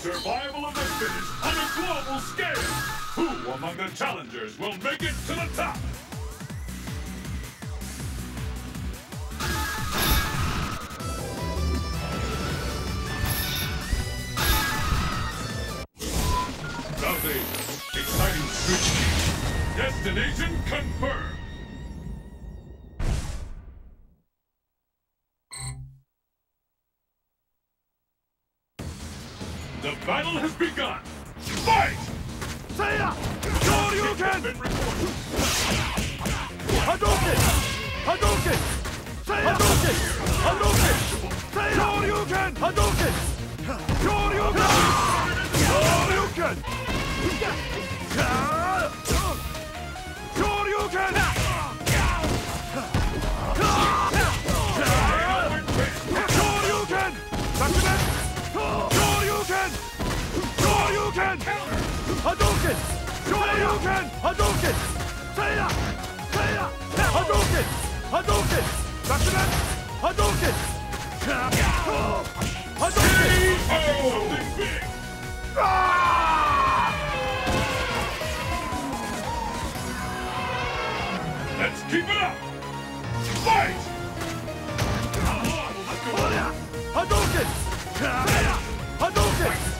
Survival of the fittest on a global scale. Who among the challengers will make it to the top? Nothing. Exciting switch. Destination confirmed. The battle has begun. Fight! Seiya! Shoryuken! Reported. Hadouken! Hadouken! Seiya! Hadouken! Hadouken! Seiya! Shoryuken! Hadouken! Shoryuken! Shoryuken! Shoryuken! Hadouken! Shoryuken! Hadouken! Seiya! Seiya! Hadouken! Hadouken! Bakugan! Hadouken! Hadouken! Something big. Ah! Let's keep it up. Fight! Hadouken! Seiya! Hadouken!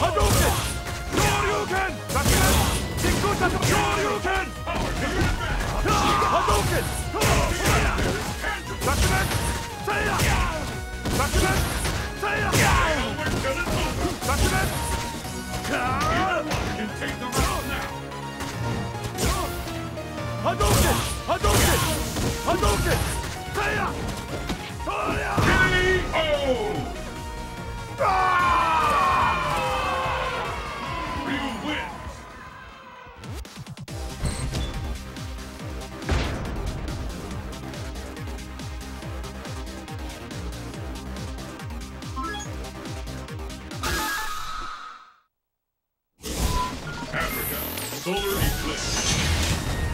Hadouken! Shoryuken! Solar eclipse.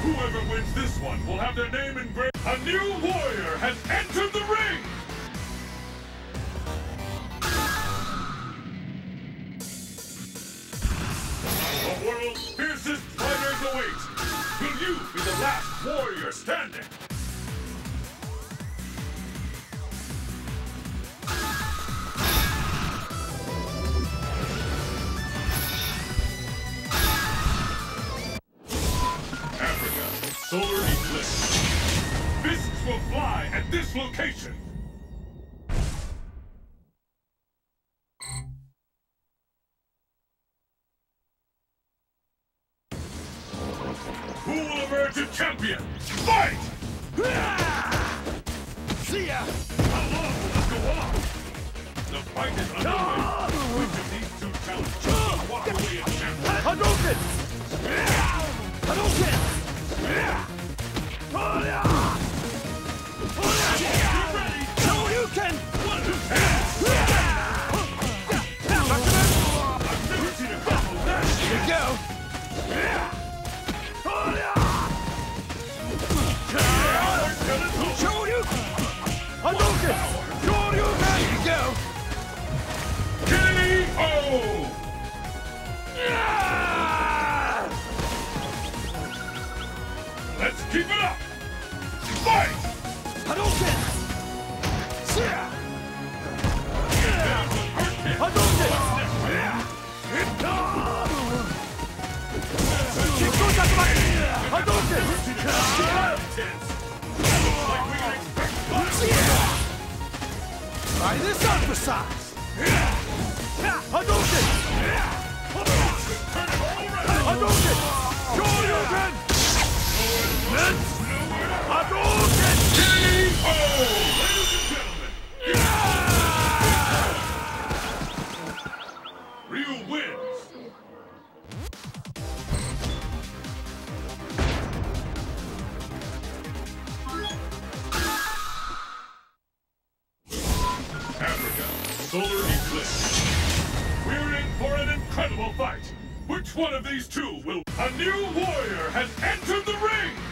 Whoever wins this one will have their name engraved. A new warrior has entered the ring! The world's fiercest fighters await! Will you be the last warrior standing? Will fly at this location. Who will emerge a champion? Fight! See ya! How long will this go on? The fight is underway. Let's keep it up! Fight! Hadouken! Hadouken! Try this out for size! Solar eclipse. We're in for an incredible. Which one of these two will... A new warrior has entered the ring!